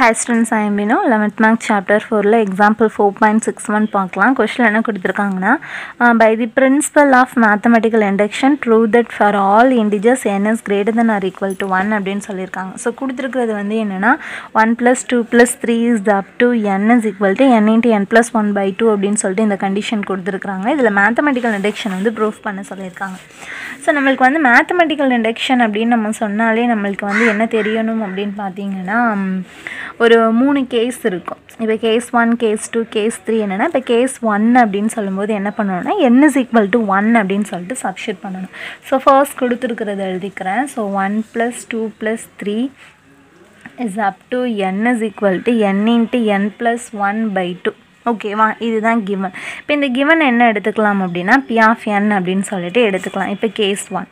Hi students ஐம்பினோ eleventh make chapter ஃபோரில் example four point six one பார்க்கலாம். Question என்ன கொடுத்துருக்காங்கன்னா by the principle of mathematical induction true that for all integers n is greater than or equal to one அப்படின்னு சொல்லியிருக்காங்க. So கொடுத்துருக்கிறது வந்து என்னென்னா one plus two plus three is up to n is equal to n into n plus one by two அப்படின்னு சொல்லிட்டு இந்த condition கொடுத்துருக்காங்க இதில் மேத்தமெட்டிக்கல் இண்டக்ஷன் வந்து ப்ரூஃப் பண்ண சொல்லியிருக்காங்க. ஸோ நம்மளுக்கு வந்து மேத்தமெட்டிக்கல் இண்டக்ஷன் அப்படின்னு நம்ம சொன்னாலே நம்மளுக்கு வந்து என்ன தெரியணும் அப்படின்னு பார்த்தீங்கன்னா ஒரு மூணு கேஸ் இருக்கும். இப்போ case one case two case three என்னென்னா இப்போ கேஸ் ஒன் அப்படின்னு சொல்லும்போது என்ன பண்ணணும்னா n is equal to one அப்படின்னு சொல்லிட்டு சப்ஸ்டியூட் பண்ணணும். ஸோ ஃபர்ஸ்ட் கொடுத்துருக்கிறத எழுதிக்கிறேன். So one plus two plus three is up to n is equal to n into n plus one by two ஓகேவா இதுதான் கிவன் இப்போ இந்த கிவன் என்ன எடுத்துக்கலாம் அப்படின்னா பி ஆஃப் என் அப்படின்னு சொல்லிட்டு எடுத்துக்கலாம். இப்போ கேஸ் ஒன்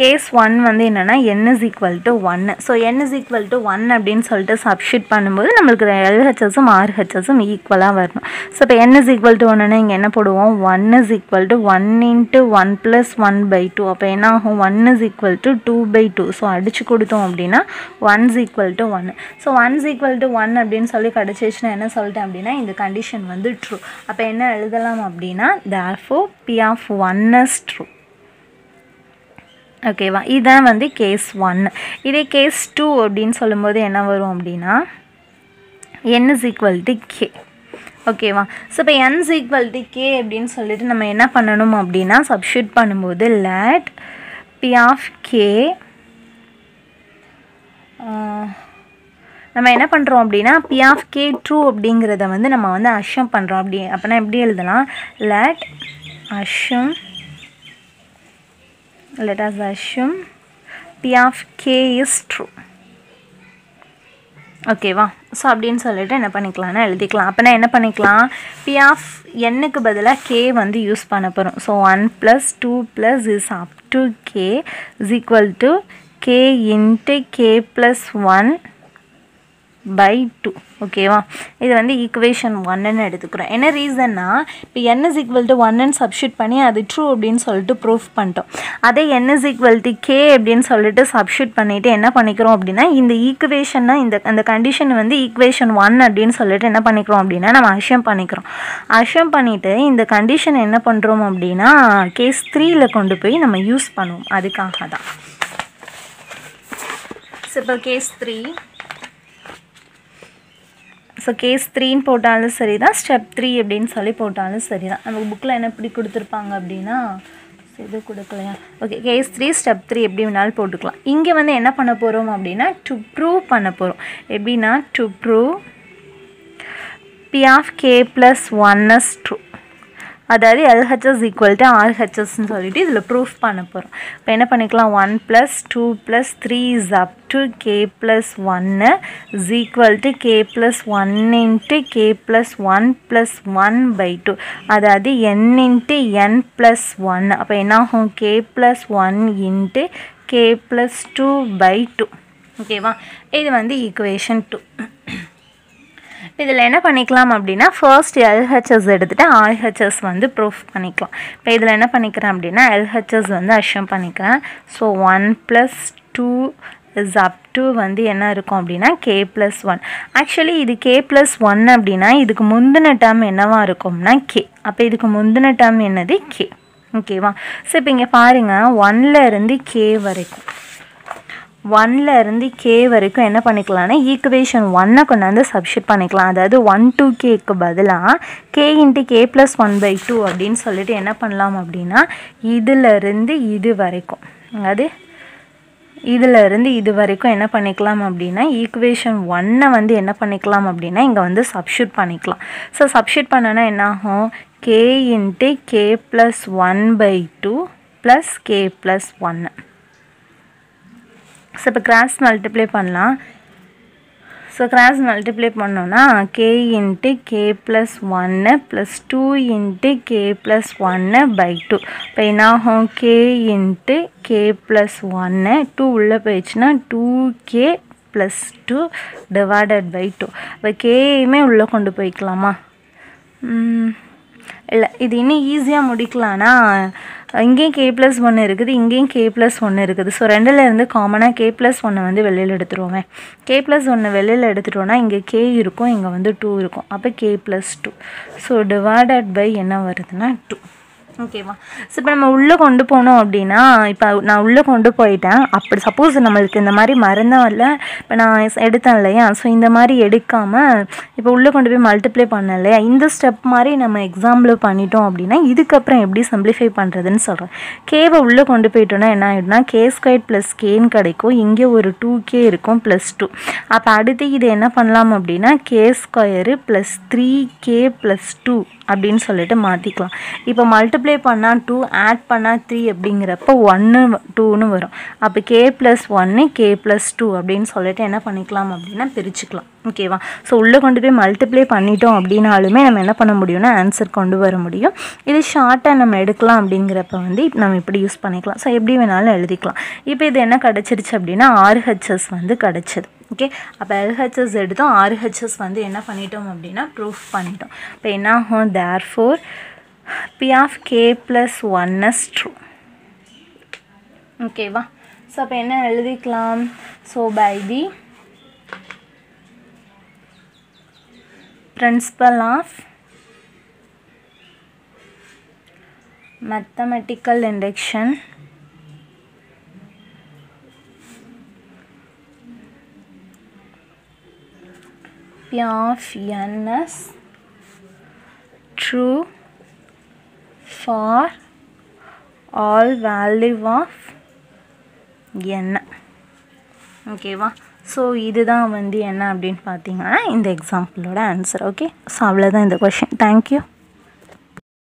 கேஸ் ஒன் வந்து என்னென்னா என் இஸ் ஈக்குவல் டு ஒன்று so n is equal to one அப்படின்னு சொல்லிட்டு சப்ஷீட் பண்ணும்போது நம்மளுக்கு எல்ஹெச்எஸும் ஆர்ஹெச்எஸும் ஈக்குவலாக வரணும். ஸோ இப்போ என் இஸ் ஈக்குவல் டு ஒன்றுனா இங்கே என்ன போடுவோம்? One is equal to one into one plus one by two அப்போ என்ன ஆகும் one is equal to two by two so அடிச்சு கொடுத்தோம் அப்படின்னா one is equal to one so one is equal to one அப்படின்னு சொல்லி கிடச்சிச்சுன்னா என்ன சொல்லிட்டேன் அப்படின்னா இந்த கண்டிஷன் வந்து ட்ரூ அப்போ என்ன எழுதலாம் அப்படின்னா therefore p of one is true ஓகேவா இதான் வந்து கேஸ் ஒன் இதே கேஸ் டூ அப்படின்னு சொல்லும்போது என்ன வரும் அப்படின்னா n is equal to k ஓகேவா ஸோ இப்போ n is equal to k அப்படின்னு சொல்லிட்டு நம்ம என்ன பண்ணணும் அப்படின்னா சப்ஷூட் பண்ணும்போது லேட் பி ஆஃப் கே நம்ம என்ன பண்ணுறோம் அப்படின்னா பி ஆஃப் கே ட்ரூ அப்படிங்கிறத வந்து நம்ம வந்து அஷ்யம் பண்ணுறோம் அப்படி அப்படின்னா எப்படி எழுதலாம்? Let assume let us assume p of k is true. ஓகேவா ஸோ அப்படின்னு சொல்லிட்டு என்ன பண்ணிக்கலாம்னா எழுதிக்கலாம். அப்போனா என்ன பண்ணிக்கலாம்? பி ஆஃப் எண்ணுக்கு பதிலாக கே வந்து யூஸ் பண்ண போகிறோம் so one plus two plus is up to k is equal to k into k plus one by two ஓகேவா இது வந்து ஈக்குவேஷன் ஒன்னுன்னு எடுத்துக்கிறோம். என்ன ரீசன்னா இப்போ என் இஸ் ஈக்குவல் டு ஒன்னுன்னு சப்ஷூட் பண்ணி அது ட்ரூ அப்படின்னு சொல்லிட்டு ப்ரூஃப் பண்ணிட்டோம். அதே n is equal to k அப்படின்னு சொல்லிட்டு சப்ஷூட் பண்ணிவிட்டு என்ன பண்ணிக்கிறோம் அப்படின்னா இந்த ஈக்குவேஷன்னா இந்த அந்த கண்டிஷன் வந்து ஈக்குவேஷன் ஒன் அப்படின்னு சொல்லிட்டு என்ன பண்ணிக்கிறோம் அப்படின்னா நம்ம அஷ்யம் பண்ணிக்கிறோம். அஷ்யம் பண்ணிவிட்டு இந்த கண்டிஷன் என்ன பண்ணுறோம் அப்படின்னா கேஸ் த்ரீயில் கொண்டு போய் நம்ம யூஸ் பண்ணுவோம். அதுக்காக தான் ஸோ இப்போ கேஸ் த்ரீ ஸோ கேஸ் த்ரீன்னு போட்டாலும் சரி தான் ஸ்டெப் த்ரீ அப்படின்னு சொல்லி போட்டாலும் சரி தான் நமக்கு புக்கில் என்ன இப்படி கொடுத்துருப்பாங்க அப்படின்னா இது கொடுக்கலையா? Okay case three step three எப்படி வேணாலும் போட்டுக்கலாம். இங்கே வந்து என்ன பண்ண போகிறோம் அப்படின்னா டு ப்ரூவ் பண்ண போகிறோம் எப்படின்னா to prove p of k plus one is true அதாவது எல்ஹெச்எஸ் ஈக்குவல் டு ஆர்ஹெச்எஸ்ன்னு சொல்லிட்டு இதில் ப்ரூஃப் பண்ண போகிறோம் இப்போ என்ன பண்ணிக்கலாம்? One plus two plus three is up to k plus ஒன்று is equal to k plus one into k plus one plus one by two அதாவது n into n plus one அப்போ என்னாகும்? K plus one into k plus two by two ஓகேவா இது வந்து equation two இதில் என்ன பண்ணிக்கலாம் அப்படின்னா ஃபர்ஸ்ட் எல்ஹெச்எஸ் எடுத்துகிட்டு ஆல்ஹெச்எஸ் வந்து ப்ரூஃப் பண்ணிக்கலாம். இப்போ இதில் என்ன பண்ணிக்கிறேன் அப்படின்னா எல்ஹெச்எஸ் வந்து அஷ்யம் பண்ணிக்கிறேன். So one plus two is up to வந்து என்ன இருக்கும் அப்படின்னா கே ப்ளஸ் ஒன் ஆக்சுவலி இது கே ப்ளஸ் ஒன் அப்படின்னா இதுக்கு முந்தின டேர்ம் என்னவாக இருக்கும்னா கே அப்போ இதுக்கு முந்தின டேர்ம் என்னது கே ஓகேவா ஸோ இப்போ இங்கே பாருங்கள் ஒன்னில் இருந்து கே வரைக்கும். ஒன்ல இருந்து கே வரைக்கும் என்ன பண்ணிக்கலாம்னா ஈக்குவேஷன் ஒன்னை கொண்டாந்து சப்ஷிட் பண்ணிக்கலாம். அதாவது ஒன் டூ கேக்கு பதிலாக k into k plus one by two அப்படின்னு சொல்லிட்டு என்ன பண்ணலாம் அப்படின்னா இதிலிருந்து இது வரைக்கும். அதாவது இதில் இருந்து இது வரைக்கும் என்ன பண்ணிக்கலாம் அப்படின்னா ஈக்குவேஷன் ஒன்னை வந்து என்ன பண்ணிக்கலாம் அப்படின்னா இங்கே வந்து சப்ஷூட் பண்ணிக்கலாம். ஸோ சப்ஷூட் பண்ணனா என்ன ஆகும்? K into k plus one by two plus k plus ஒன்று ஸோ இப்போ கிராஸ் மல்டிப்ளை பண்ணலாம். ஸோ கிராஸ் மல்டிப்ளை பண்ணோன்னா கே இன்ட்டு கே ப்ளஸ் ஒன்று plus two into k plus ஒன்று பை டூ இப்போ என்னாகும்? கே இன்ட்டு கே ப்ளஸ் ஒன்று two உள்ளே போயிடுச்சுன்னா two k plus two divided by two இப்போ கேயுமே உள்ளே கொண்டு போய்க்கலாமா? இல்லை இது இன்னும் ஈஸியாக முடிக்கலான்னா இங்கேயும் கே ப்ளஸ் ஒன்று இருக்குது இங்கேயும் கே ப்ளஸ் ஒன்று இருக்குது. ஸோ ரெண்டில் இருந்து காமனாக கே ப்ளஸ் ஒன்று வந்து வெளியில் எடுத்துருவோமே. கே ப்ளஸ் ஒன்று வெளியில் எடுத்துட்டோன்னா இங்கே கே இருக்கும் இங்கே வந்து டூ இருக்கும். அப்போ k plus two so divided by என்ன வருதுன்னா டூ ஓகேவா ஸோ இப்போ நம்ம உள்ளே கொண்டு போனோம் அப்படின்னா இப்போ நான் உள்ளே கொண்டு போயிட்டேன். அப்படி சப்போஸ் நம்மளுக்கு இந்த மாதிரி மறந்தால இப்போ நான் எடுத்தேன் இல்லையா? ஸோ இந்த மாதிரி எடுக்காமல் இப்போ உள்ளே கொண்டு போய் மல்டிப்ளை பண்ணேன் இல்லையா? இந்த ஸ்டெப் மாதிரி நம்ம எக்ஸாம்பிள் பண்ணிட்டோம் அப்படின்னா இதுக்கப்புறம் எப்படி சிம்பிளிஃபை பண்ணுறதுன்னு சொல்கிறேன் கேவை உள்ளே கொண்டு போயிட்டோன்னா என்ன ஆகிடும்னா கே ஸ்கொயர் ப்ளஸ் கேன்னு கிடைக்கும். இங்கே ஒரு டூ கே இருக்கும் ப்ளஸ் டூ அப்போ அடுத்து இது என்ன பண்ணலாம் அப்படின்னா k square plus three k plus two அப்படின்னு சொல்லிட்டு மாற்றிக்கலாம் இப்போ மல்டிப்ளை பண்ணால் டூ ஆட் பண்ணால் த்ரீ அப்படிங்கிறப்ப ஒன்று டூன்னு வரும். அப்போ கே ப்ளஸ் ஒன்று கே ப்ளஸ் டூ அப்படின்னு சொல்லிட்டு என்ன பண்ணிக்கலாம் அப்படின்னா பிரிச்சுக்கலாம். ஓகேவா ஸோ உள்ளே கொண்டு போய் மல்டிப்ளை பண்ணிட்டோம் அப்படின்னாலுமே நம்ம என்ன பண்ண முடியும்னா ஆன்சர் கொண்டு வர முடியும். இது ஷார்ட்டாக நம்ம எடுக்கலாம் அப்படிங்கிறப்ப வந்து நம்ம இப்படி யூஸ் பண்ணிக்கலாம். ஸோ எப்படி வேணாலும் எழுதிக்கலாம். இப்போ இது என்ன கிடச்சிருச்சு அப்படின்னா ஆர்ஹெச்எஸ் வந்து கிடச்சிது. ஓகே அப்போ எல்ஹெச்எஸ் எடுத்தோம். ஆர்ஹெச்எஸ் வந்து என்ன பண்ணிட்டோம் அப்படின்னா ப்ரூஃப் பண்ணிட்டோம். இப்போ என்ன ஆகும்? Therefore P of K plus one S true ஓகேவா ஸோ அப்போ என்ன எழுதிக்கலாம் so by the principle of mathematical induction P of n is true for all value of n. ஓகேவா ஸோ இதுதான் வந்து என்ன அப்படின்னு பார்த்தீங்கன்னா இந்த எக்ஸாம்பிளோட ஆன்சர் ஓகே ஸோ அவ்வளோதான் இந்த கொஷின் தேங்க்யூ